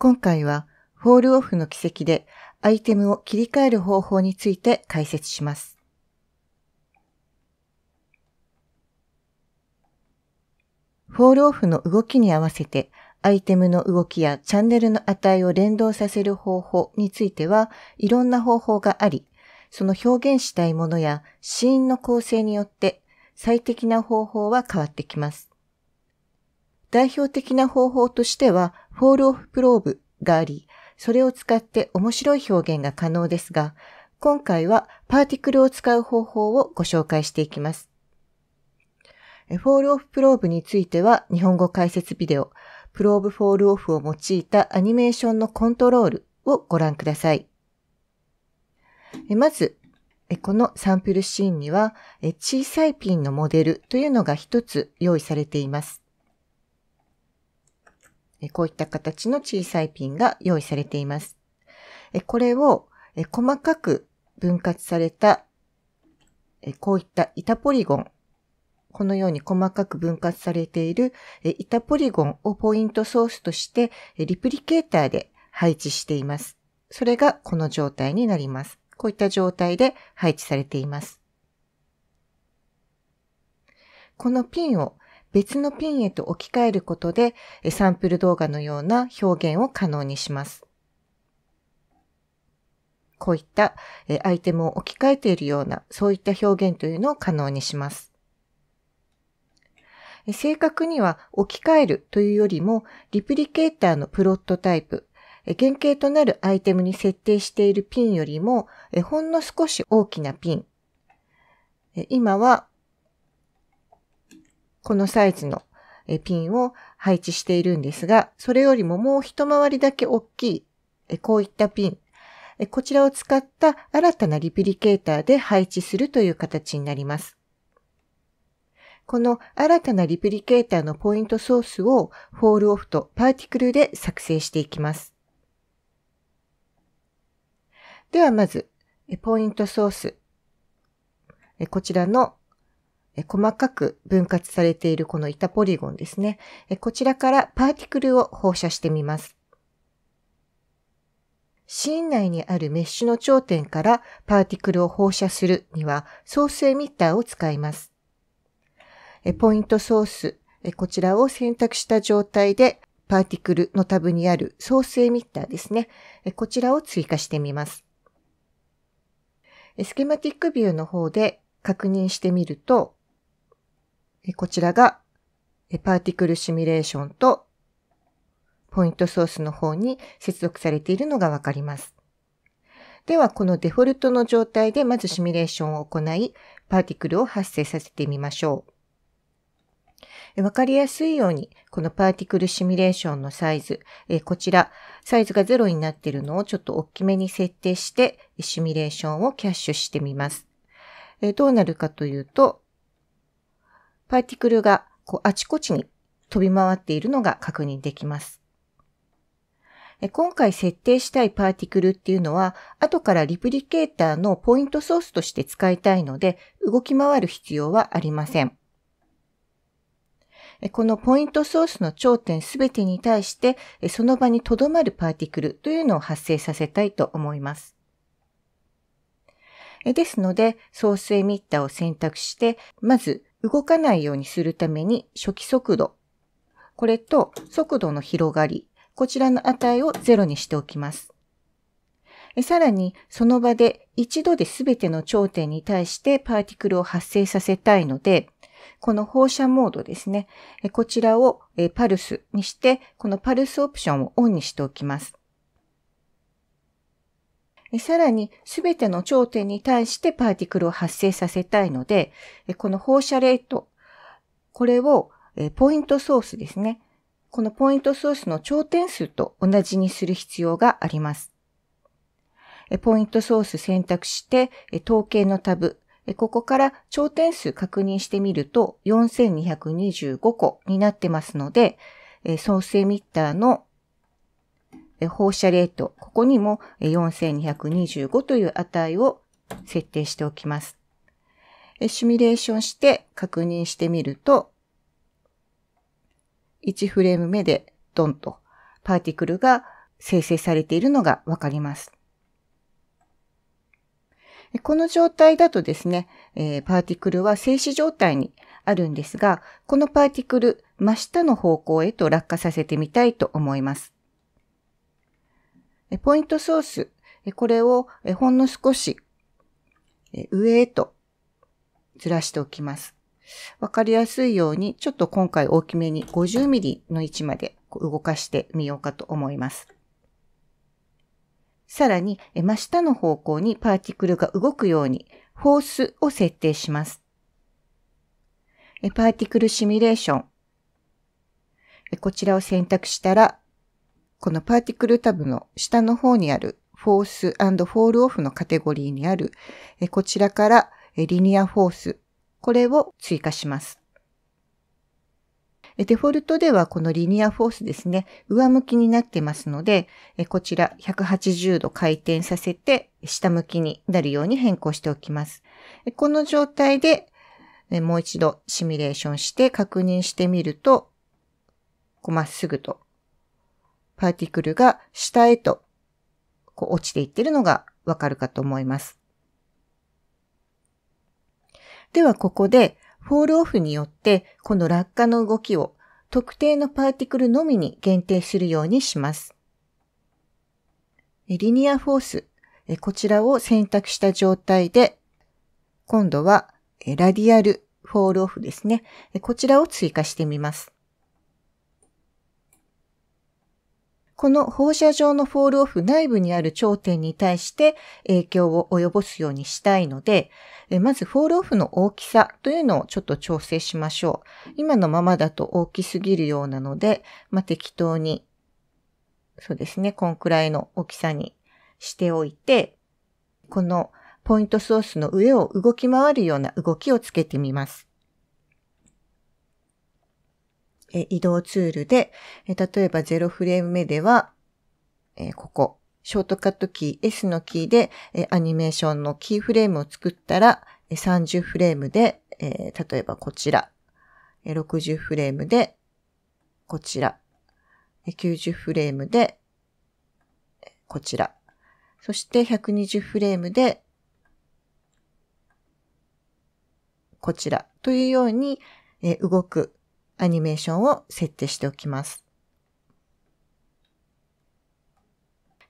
今回はフォールオフの奇跡でアイテムを切り替える方法について解説します。フォールオフの動きに合わせてアイテムの動きやチャンネルの値を連動させる方法についてはいろんな方法があり、その表現したいものやシーンの構成によって最適な方法は変わってきます。代表的な方法としては、フォールオフプローブがあり、それを使って面白い表現が可能ですが、今回はパーティクルを使う方法をご紹介していきます。フォールオフプローブについては日本語解説ビデオ、プローブフォールオフを用いたアニメーションのコントロールをご覧ください。まず、このサンプルシーンには小さいピンのモデルというのが一つ用意されています。こういった形の小さいピンが用意されています。これを細かく分割されたこういった板ポリゴン、このように細かく分割されている板ポリゴンをポイントソースとしてリプリケーターで配置しています。それがこの状態になります。こういった状態で配置されています。このピンを別のピンへと置き換えることで、サンプル動画のような表現を可能にします。こういったアイテムを置き換えているような、そういった表現というのを可能にします。正確には置き換えるというよりも、リプリケーターのプロットタイプ、原型となるアイテムに設定しているピンよりも、ほんの少し大きなピン。今はこのサイズのピンを配置しているんですが、それよりももう一回りだけ大きい、こういったピン、こちらを使った新たなリプリケーターで配置するという形になります。この新たなリプリケーターのポイントソースをフォールオフとパーティクルで作成していきます。ではまず、ポイントソース。こちらの細かく分割されているこの板ポリゴンですね。こちらからパーティクルを放射してみます。シーン内にあるメッシュの頂点からパーティクルを放射するにはソースエミッターを使います。ポイントソース、こちらを選択した状態でパーティクルのタブにあるソースエミッターですね。こちらを追加してみます。スケマティックビューの方で確認してみると、こちらがパーティクルシミュレーションとポイントソースの方に接続されているのがわかります。では、このデフォルトの状態でまずシミュレーションを行い、パーティクルを発生させてみましょう。わかりやすいように、このパーティクルシミュレーションのサイズ、こちら、サイズが0になっているのをちょっと大きめに設定して、シミュレーションをキャッシュしてみます。どうなるかというと、パーティクルがこうあちこちに飛び回っているのが確認できます。今回設定したいパーティクルっていうのは、後からリプリケーターのポイントソースとして使いたいので、動き回る必要はありません。このポイントソースの頂点すべてに対して、その場に留まるパーティクルというのを発生させたいと思います。ですので、ソースエミッターを選択して、まず動かないようにするために初期速度、これと速度の広がり、こちらの値を0にしておきます。さらに、その場で一度で全ての頂点に対してパーティクルを発生させたいので、この放射モードですね。こちらをパルスにして、このパルスオプションをオンにしておきます。さらに、すべての頂点に対してパーティクルを発生させたいので、この放射レート、これをポイントソースですね。このポイントソースの頂点数と同じにする必要があります。ポイントソース選択して、統計のタブ、ここから頂点数確認してみると4225個になってますので、ソースエミッターの放射レート、ここにも4225という値を設定しておきます。シミュレーションして確認してみると、1フレーム目でドンとパーティクルが生成されているのがわかります。この状態だとですね、え、パーティクルは静止状態にあるんですが、このパーティクル、真下の方向へと落下させてみたいと思います。ポイントソース、これをほんの少し上へとずらしておきます。わかりやすいように、ちょっと今回大きめに 50mm の位置まで動かしてみようかと思います。さらに、真下の方向にパーティクルが動くように、フォースを設定します。パーティクルシミュレーション。こちらを選択したら、このパーティクルタブの下の方にあるフォースフォールオフのカテゴリーにある、こちらからリニアフォース、これを追加します。デフォルトではこのリニアフォースですね、上向きになってますので、こちら180度回転させて下向きになるように変更しておきます。この状態でもう一度シミュレーションして確認してみると、まっすぐとパーティクルが下へとこう落ちていってるのがわかるかと思います。ではここでフォールオフによってこの落下の動きを特定のパーティクルのみに限定するようにします。リニアフォース、こちらを選択した状態で、今度はラディアルフォールオフですね。こちらを追加してみます。この放射状のフォールオフ内部にある頂点に対して影響を及ぼすようにしたいので、まずフォールオフの大きさというのをちょっと調整しましょう。今のままだと大きすぎるようなので、まあ、適当に、そうですね、こんくらいの大きさにしておいて、このポイントソースの上を動き回るような動きをつけてみます。え移動ツールで、え例えば0フレーム目では、えここ、ショートカットキー S のキーで、えアニメーションのキーフレームを作ったら、え30フレームで、え例えばこちら、え60フレームで、こちら、え90フレームで、こちら、そして120フレームで、こちら。というように、え動く。アニメーションを設定しておきます。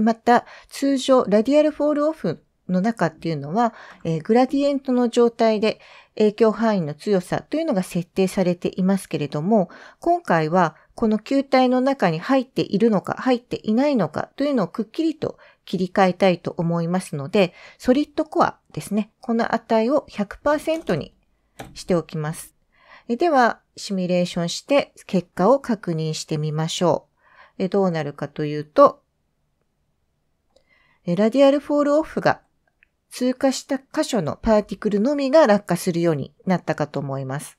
また、通常、ラディアルフォールオフの中っていうのは、え、グラディエントの状態で影響範囲の強さというのが設定されていますけれども、今回はこの球体の中に入っているのか入っていないのかというのをくっきりと切り替えたいと思いますので、ソリッドコアですね。この値を100%にしておきます。では、シミュレーションして結果を確認してみましょう。どうなるかというと、ラディアルフォールオフが通過した箇所のパーティクルのみが落下するようになったかと思います。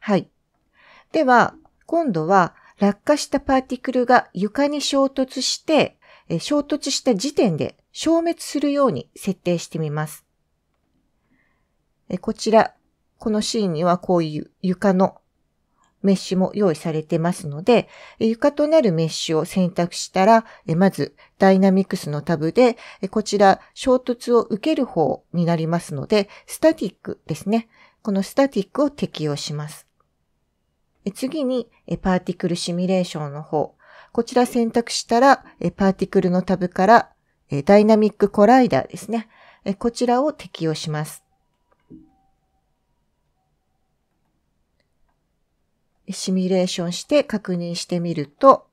はい。では、今度は落下したパーティクルが床に衝突して、衝突した時点で消滅するように設定してみます。こちら、このシーンにはこういう床のメッシュも用意されてますので、床となるメッシュを選択したら、まずダイナミクスのタブで、こちら衝突を受ける方になりますので、スタティックですね。このスタティックを適用します。次に、パーティクルシミュレーションの方。こちら選択したら、パーティクルのタブからダイナミックコライダーですね。こちらを適用します。シミュレーションして確認してみると、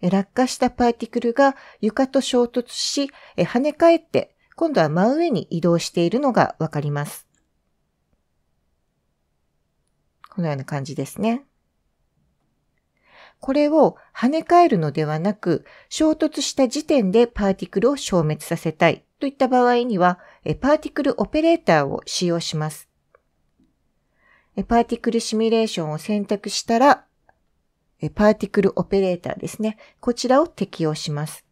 落下したパーティクルが床と衝突し、跳ね返って今度は真上に移動しているのがわかります。このような感じですね。これを跳ね返るのではなく、衝突した時点でパーティクルを消滅させたいといった場合には、パーティクルオペレーターを使用します。パーティクルシミュレーションを選択したら、パーティクルオペレーターですね。こちらを適用します。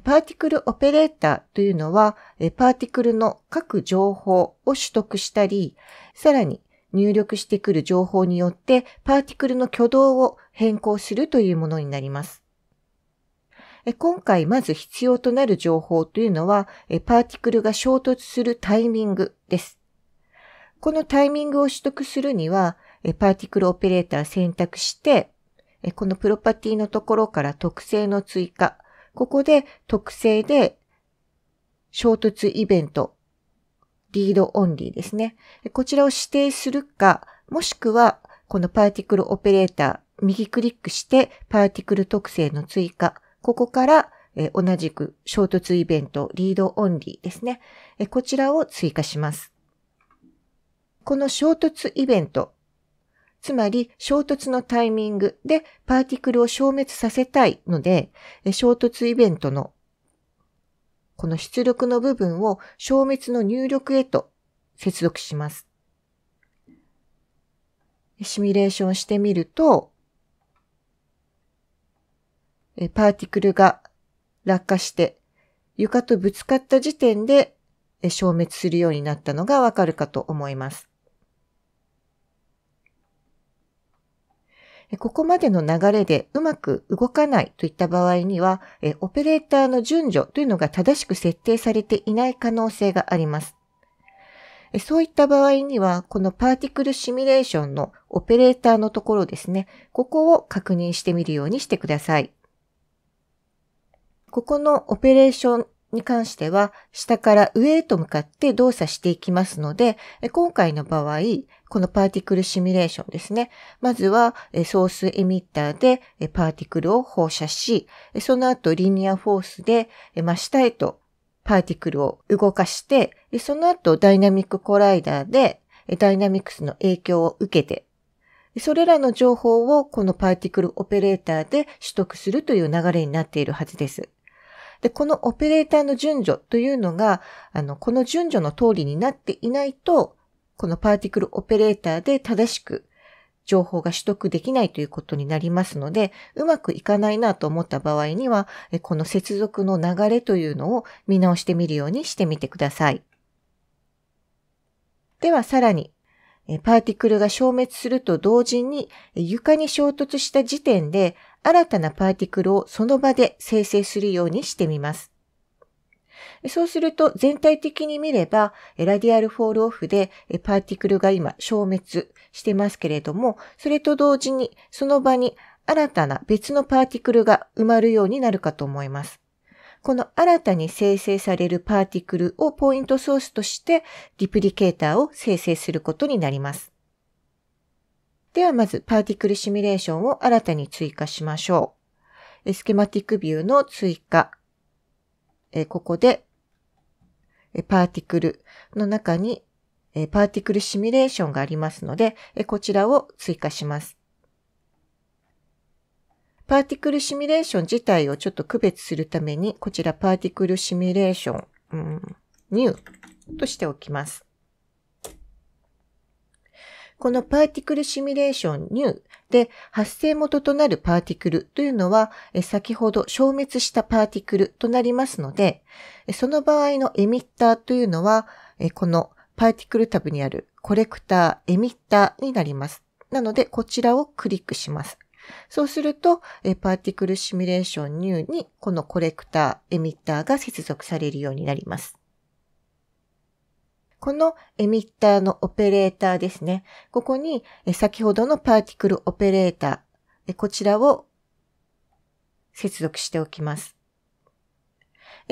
パーティクルオペレーターというのは、パーティクルの各情報を取得したり、さらに入力してくる情報によってパーティクルの挙動を変更するというものになります。今回まず必要となる情報というのは、パーティクルが衝突するタイミングです。このタイミングを取得するには、パーティクルオペレーター選択して、このプロパティのところから特性の追加、ここで特性で衝突イベント、リードオンリーですね。こちらを指定するか、もしくはこのパーティクルオペレーター、右クリックしてパーティクル特性の追加、ここから同じく衝突イベント、リードオンリーですね。こちらを追加します。この衝突イベント、つまり衝突のタイミングでパーティクルを消滅させたいので、衝突イベントのこの出力の部分を消滅の入力へと接続します。シミュレーションしてみると、パーティクルが落下して床とぶつかった時点で消滅するようになったのがわかるかと思います。ここまでの流れでうまく動かないといった場合には、オペレーターの順序というのが正しく設定されていない可能性があります。そういった場合には、このパーティクルシミュレーションのオペレーターのところですね、ここを確認してみるようにしてください。ここのオペレーションに関しては、下から上へと向かって動作していきますので、今回の場合、このパーティクルシミュレーションですね。まずは、ソースエミッターでパーティクルを放射し、その後リニアフォースで真下へとパーティクルを動かして、その後ダイナミックコライダーでダイナミクスの影響を受けて、それらの情報をこのパーティクルオペレーターで取得するという流れになっているはずです。で、このオペレーターの順序というのが、あの、この順序の通りになっていないと、このパーティクルオペレーターで正しく情報が取得できないということになりますので、うまくいかないなと思った場合には、この接続の流れというのを見直してみるようにしてみてください。ではさらに、パーティクルが消滅すると同時に床に衝突した時点で新たなパーティクルをその場で生成するようにしてみます。そうすると全体的に見れば、ラディアルフォールオフでパーティクルが今消滅してますけれども、それと同時にその場に新たな別のパーティクルが埋まるようになるかと思います。この新たに生成されるパーティクルをポイントソースとしてリプリケーターを生成することになります。ではまずパーティクルシミュレーションを新たに追加しましょう。スケマティックビューの追加。えここでえパーティクルの中にえパーティクルシミュレーションがありますので、えこちらを追加します。パーティクルシミュレーション自体をちょっと区別するために、こちらパーティクルシミュレーション、うん、ニューとしておきます。このパーティクルシミュレーション new で発生元となるパーティクルというのは先ほど消滅したパーティクルとなりますので、その場合のエミッターというのはこのパーティクルタブにあるコレクター、エミッターになります。なのでこちらをクリックします。そうすると、パーティクルシミュレーション new にこのコレクター、エミッターが接続されるようになります。このエミッターのオペレーターですね。ここに先ほどのパーティクルオペレーター、こちらを接続しておきます。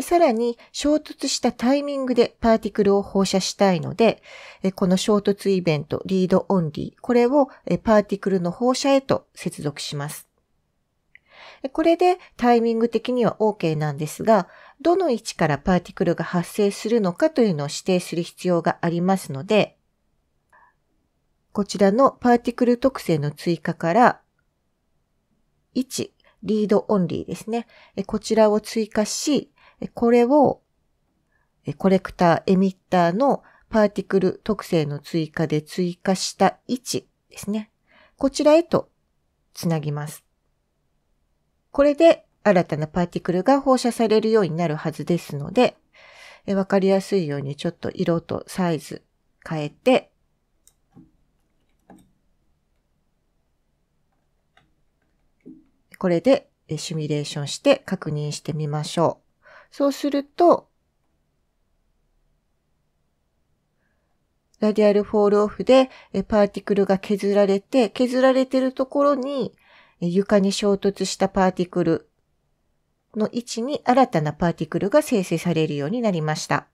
さらに衝突したタイミングでパーティクルを放射したいので、この衝突イベント、リードオンリー、これをパーティクルの放射へと接続します。これでタイミング的には OK なんですが、どの位置からパーティクルが発生するのかというのを指定する必要がありますので、こちらのパーティクル特性の追加から、1、リードオンリーですね。こちらを追加し、これをコレクター、エミッターのパーティクル特性の追加で追加した位置、ですね。こちらへとつなぎます。これで新たなパーティクルが放射されるようになるはずですので、わかりやすいようにちょっと色とサイズ変えて、これでシミュレーションして確認してみましょう。そうすると、ラディアルフォールオフでパーティクルが削られて、削られてるところに床に衝突したパーティクルの位置に新たなパーティクルが生成されるようになりました。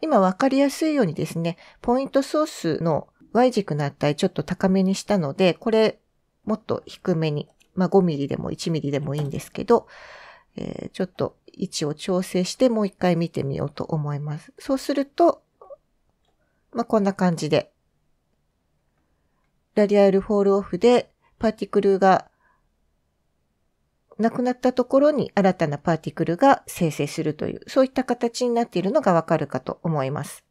今わかりやすいようにですね、ポイントソースの Y 軸の値ちょっと高めにしたので、これもっと低めに、まあ5ミリでも1ミリでもいいんですけど、えー、ちょっと位置を調整してもう一回見てみようと思います。そうすると、まあこんな感じで、ラディアルフォールオフでパーティクルがなくなったところに新たなパーティクルが生成するという、そういった形になっているのがわかるかと思います。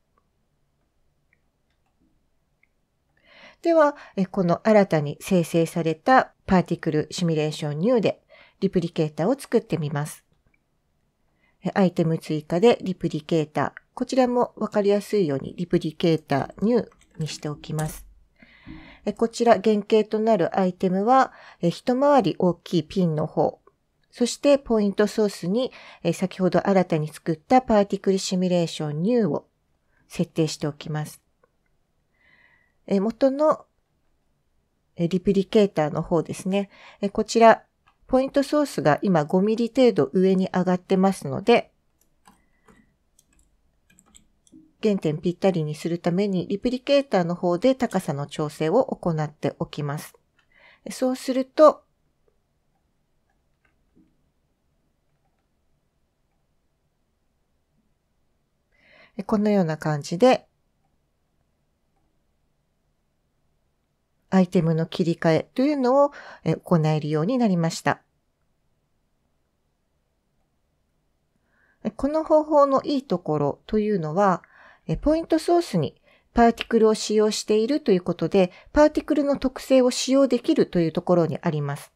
では、この新たに生成されたパーティクルシミュレーションニューでリプリケーターを作ってみます。アイテム追加でリプリケーター。こちらもわかりやすいようにリプリケーターニューにしておきます。こちら原型となるアイテムは、一回り大きいピンの方。そしてポイントソースに先ほど新たに作ったパーティクルシミュレーションニューを設定しておきます。元のリプリケーターの方ですね。こちら、ポイントソースが今5ミリ程度上に上がってますので、原点ぴったりにするためにリプリケーターの方で高さの調整を行っておきます。そうすると、このような感じで、アイテムの切り替えというのを行えるようになりました。この方法のいいところというのは、ポイントソースにパーティクルを使用しているということで、パーティクルの特性を使用できるというところにあります。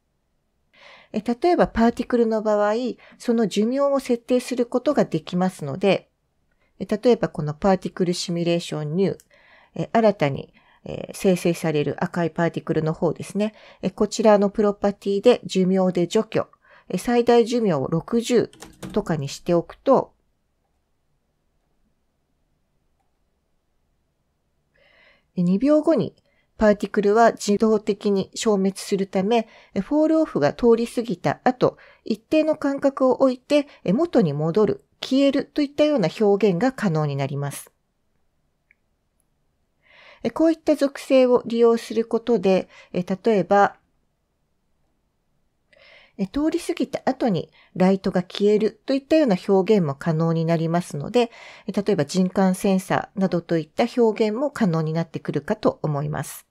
例えばパーティクルの場合、その寿命を設定することができますので、例えばこのパーティクルシミュレーションニュー、新たに生成される赤いパーティクルの方ですね。こちらのプロパティで寿命で除去、最大寿命を60とかにしておくと、2秒後にパーティクルは自動的に消滅するため、フォールオフが通り過ぎた後、一定の間隔を置いて元に戻る、消えるといったような表現が可能になります。こういった属性を利用することで、例えば、通り過ぎた後にライトが消えるといったような表現も可能になりますので、例えば人感センサーなどといった表現も可能になってくるかと思います。